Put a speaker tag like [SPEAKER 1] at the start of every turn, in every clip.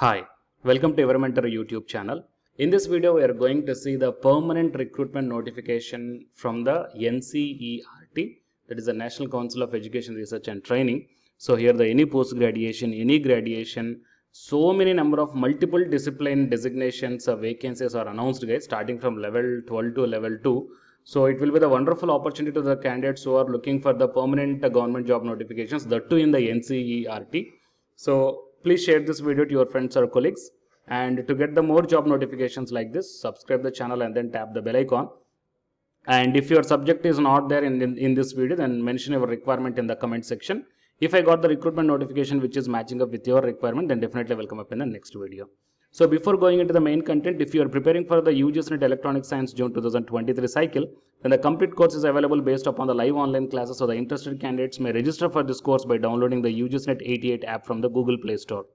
[SPEAKER 1] Hi, welcome to Your Mentor YouTube channel. In this video, we are going to see the permanent recruitment notification from the NCERT, that is the National Council of Education Research and Training. So here the any post graduation, any graduation, so many number of multiple discipline designations vacancies are announced guys, starting from level 12 to level 2. So it will be the wonderful opportunity to the candidates who are looking for the permanent government job notifications, that too in the NCERT. So please share this video to your friends or colleagues. And to get the more job notifications like this subscribe the channel and then tap the bell icon. And if your subject is not there in, in, in this video then mention your requirement in the comment section. If i got the recruitment notification which is matching up with your requirement then definitely will come up in the next video so before going into the main content if you are preparing for the UGC NET electronic science june 2023 cycle then the complete course is available based upon the live online classes. So the interested candidates may register for this course by downloading the UGC NET 88 app from the google play store.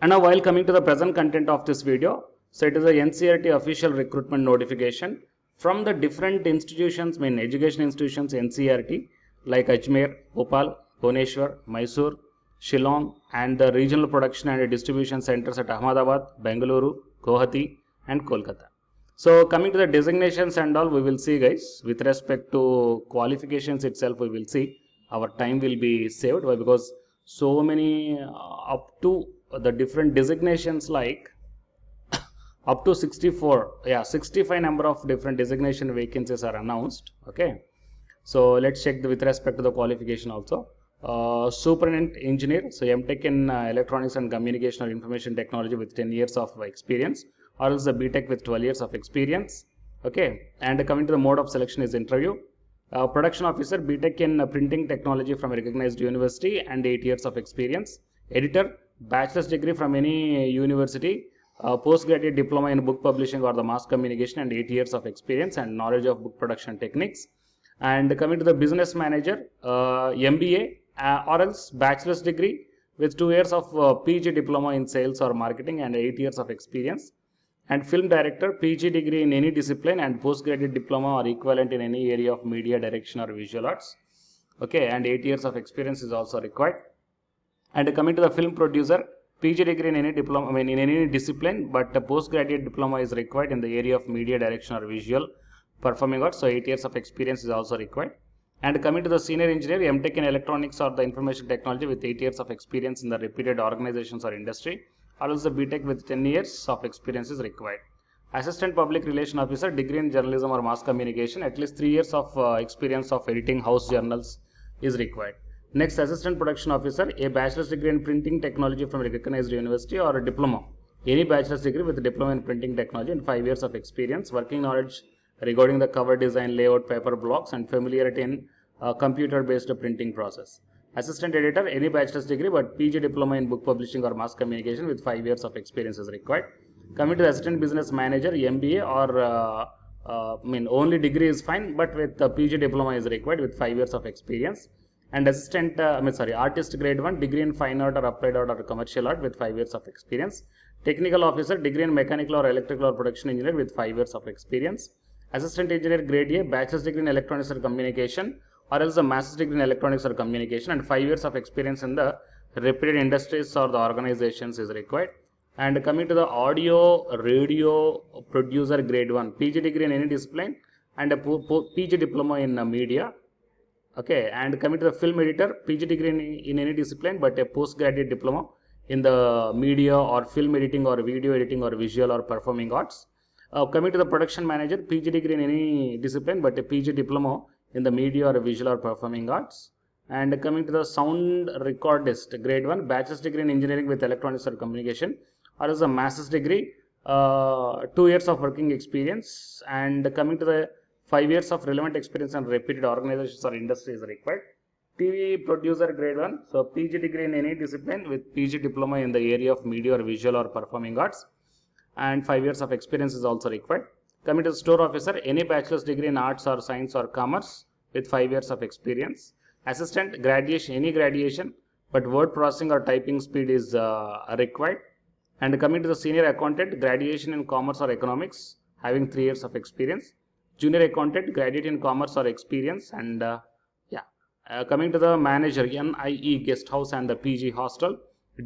[SPEAKER 1] And now while coming to the present content of this video, so it is a NCERT official recruitment notification. From the different institutions, main education institutions NCERT like Ajmer, Bhopal, Bhubaneswar, Mysore, Shillong and the regional production and distribution centers at Ahmedabad, Bengaluru, Guwahati and Kolkata. So coming to the designations and all we will see guys. With respect to qualifications itself we will see. Our time will be saved why because so many uh, up to the different designations like up to 64 yeah 65 number of different designation vacancies are announced okay? So let's check the, with respect to the qualification also uh, superintendent engineer so mtech in uh, electronics and communication or information technology with 10 years of experience or else the btech with 12 years of experience. Okay and coming to the mode of selection is interview. Uh, production officer btech in uh, printing technology from a recognized university and 8 years of experience. Editor bachelor's degree from any university. Uh, postgraduate diploma in book publishing or the mass communication and 8 years of experience and knowledge of book production techniques. And coming to the business manager uh, mba uh, or else bachelor's degree with 2 years of uh, pg diploma in sales or marketing and 8 years of experience and film director pg degree in any discipline and postgraduate diploma or equivalent in any area of media direction or visual arts okay and 8 years of experience is also required and coming to the film producer PG degree in any diploma, I mean in any discipline, but a postgraduate diploma is required in the area of media direction or visual performing arts. So eight years of experience is also required. And coming to the senior engineer, MTech in electronics or the information technology with eight years of experience in the reputed organizations or industry, or the BTech with 10 years of experience is required. Assistant Public Relation Officer, degree in journalism or mass communication, at least three years of uh, experience of editing house journals is required. Next, assistant production officer, a bachelor's degree in printing technology from a recognized university or a diploma. Any bachelor's degree with diploma in printing technology and five years of experience, working knowledge regarding the cover design, layout, paper blocks, and familiarity in uh, computer-based printing process. Assistant editor, any bachelor's degree but PG diploma in book publishing or mass communication with five years of experience is required. Coming to the assistant business manager, MBA or uh, uh, I mean only degree is fine, but with the PG diploma is required with five years of experience and assistant uh, I mean sorry artist grade 1 degree in fine art or applied art or commercial art with 5 years of experience technical officer degree in mechanical or electrical or production engineer with 5 years of experience assistant engineer grade A bachelor's degree in electronics or communication or else a master's degree in electronics or communication and 5 years of experience in the reputed industries or the organizations is required. And coming to the audio radio producer grade 1 PG degree in any discipline and a PG diploma in uh, media. Okay and coming to the film editor pg degree in, in any discipline but a postgraduate diploma in the media or film editing or video editing or visual or performing arts uh, coming to the production manager pg degree in any discipline but a pg diploma in the media or visual or performing arts. And coming to the sound recordist grade 1 bachelor's degree in engineering with electronics or communication. Or as a master's degree uh, two years of working experience. And coming to the five years of relevant experience and repeated organizations or industry is required. TV producer grade 1, so PG degree in any discipline with PG diploma in the area of media or visual or performing arts and five years of experience is also required. Coming to the store officer, any bachelor's degree in arts or science or commerce with five years of experience. Assistant, graduation, any graduation, but word processing or typing speed is uh, required. And coming to the senior accountant, graduation in commerce or economics, having three years of experience junior accountant graduate in commerce or experience and uh, yeah uh, coming to the manager nie guest house and the pg hostel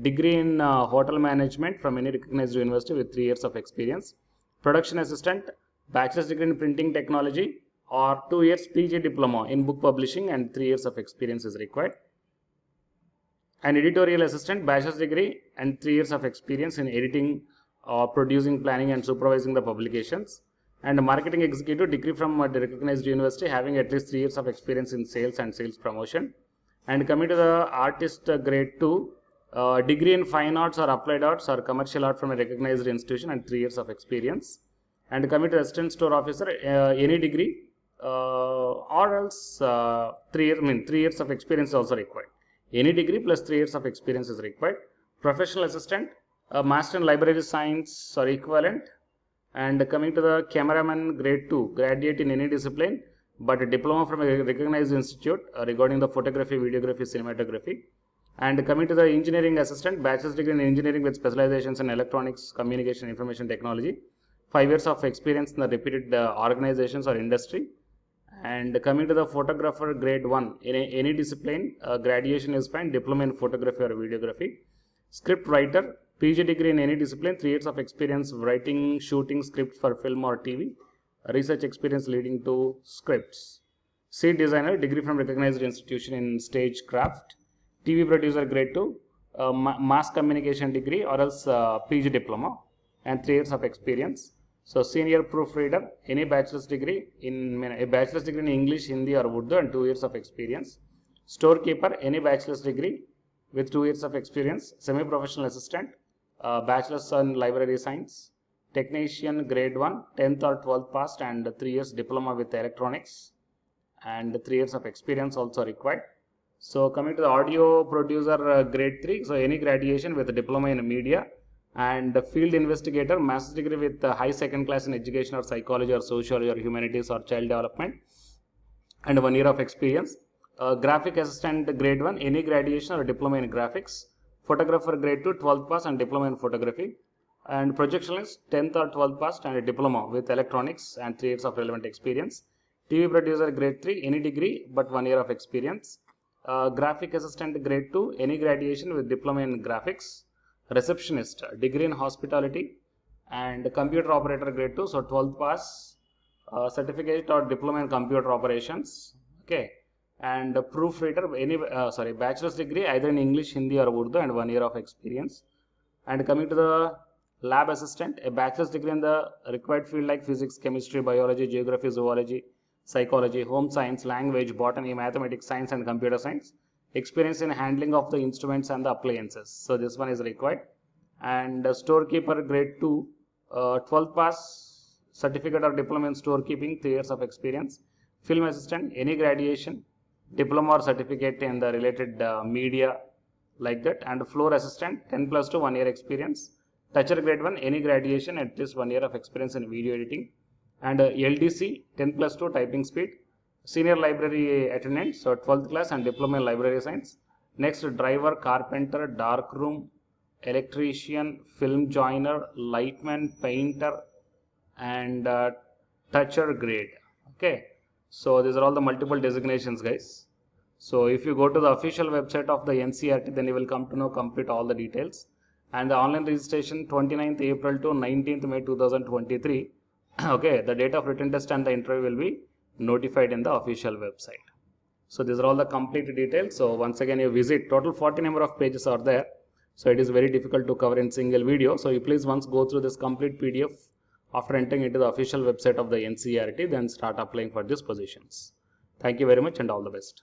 [SPEAKER 1] degree in uh, hotel management from any recognized university with three years of experience, production assistant, bachelor's degree in printing technology, or two years PG diploma in book publishing and three years of experience is required. An editorial assistant, bachelor's degree and three years of experience in editing, or producing, planning, and supervising the publications. And a marketing executive degree from a recognized university having at least three years of experience in sales and sales promotion. And coming to the artist uh, grade 2, uh, degree in fine arts or applied arts or commercial art from a recognized institution and three years of experience. And coming to assistant store officer, uh, any degree uh, or else uh, three years, I mean three years of experience is also required. Any degree plus three years of experience is required. Professional assistant, a master in library science or equivalent. And coming to the cameraman grade 2, graduate in any discipline, but a diploma from a recognized institute uh, regarding the photography, videography, cinematography. And coming to the engineering assistant, bachelor's degree in engineering with specializations in electronics, communication, information technology. Five years of experience in the repeated uh, organizations or industry. And coming to the photographer grade 1, in a, any discipline, uh, graduation is fine, diploma in photography or videography. Script writer, PG degree in any discipline, 3 years of experience writing, shooting scripts for film or TV. Research experience leading to scripts. Seat designer, degree from recognized institution in stagecraft. TV producer grade 2, uh, ma mass communication degree or else uh, PG diploma and 3 years of experience. So senior proofreader, any bachelor's degree in a bachelor's degree in English, Hindi or Urdu and 2 years of experience. Storekeeper, any bachelor's degree with 2 years of experience. Semi-professional assistant, uh, bachelor's in library science. Technician grade 1, 10th or 12th passed and 3 years diploma with electronics and 3 years of experience also required. So coming to the audio producer uh, grade 3, so any graduation with a diploma in media and field investigator master's degree with uh, high second class in education or psychology or sociology or humanities or child development and one year of experience. Uh, graphic assistant grade 1 any graduation or diploma in graphics. Photographer grade 2 12th pass and diploma in photography. And projectionist 10th or 12th pass and a diploma with electronics and 3 years of relevant experience. Tv producer grade 3 any degree but one year of experience uh, graphic assistant grade 2 any graduation with diploma in graphics receptionist degree in hospitality and computer operator grade 2 so 12th pass uh, certificate or diploma in computer operations okay. And proofreader any uh, sorry bachelor's degree either in english hindi or urdu and one year of experience. And coming to the lab assistant a bachelor's degree in the required field like physics chemistry biology geography zoology psychology home science language botany mathematics science and computer science experience in handling of the instruments and the appliances. So this one is required. And uh, storekeeper grade 2, uh, 12 pass certificate or diploma in storekeeping, 3 years of experience. Film assistant, any graduation, diploma or certificate in the related uh, media like that. And floor assistant, 10 plus to 1 year experience. Toucher grade 1, any graduation, at least 1 year of experience in video editing. And uh, LDC, 10 plus 2 typing speed senior library attendant, so 12th class and diploma in library science. Next, driver, carpenter, dark room, electrician, film joiner, lightman, painter, and uh, toucher grade. Okay, so these are all the multiple designations, guys. So if you go to the official website of the NCERT, then you will come to know complete all the details. And the online registration 29th April to 19th May 2023. okay, the date of written test and the interview will be notified in the official website. So these are all the complete details. So once again you visit total 40 number of pages are there. So it is very difficult to cover in single video. So you please once go through this complete PDF after entering into the official website of the NCERT then start applying for these positions. Thank you very much and all the best.